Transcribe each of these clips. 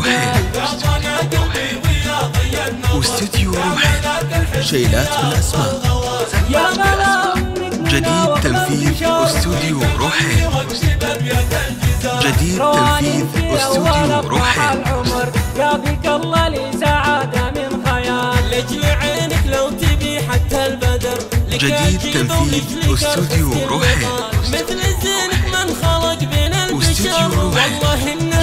روحي. واستوديو روحي. شيلات بالأسماء. جديد تنفيذ استوديو روحي. جديد تنفيذ استوديو روحي. يعطيك الله لي سعادة من خيال لجل عينك لو تبي حتى البدر جديد تنفيذ استوديو روحي.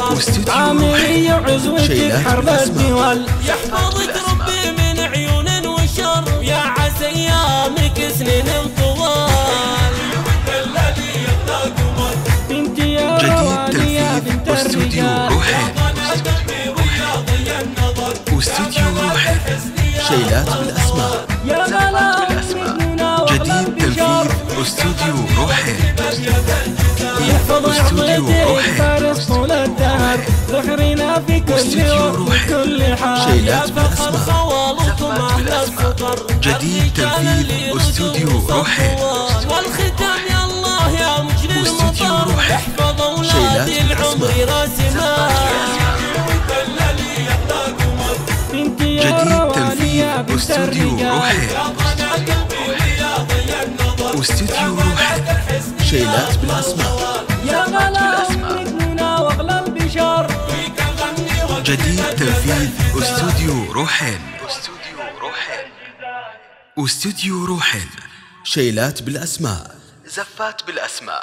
واستوديو عامري روحي وعزوتك شيلات حرب. الدول يحفظك ربي من عيون وشر. يا عسى أيامك سنين طوال. انت يا جديد رواني يا بنت الرجال. روحي. واستوديو روحي. شيلات بالاسماء يا غلا جديد تنفيذ استوديو روحي. يحفظ استوديو روحي. في كل استوديو يوم. وكل حال. شيلات فخر خوالكم أهل السطر جديد تنفيذ. أستوديو روحي. والختام يا الله يا مجري واستوديو المطر. احفظ أولادي العمر يا جديد يا تنفيذ أستوديو روحي. واستوديو روحي. شيلات بالاسماء يا غلا جديد تنفيذ استوديو روحين استوديو روحين واستوديو روحين شيلات بالأسماء. زفات بالأسماء.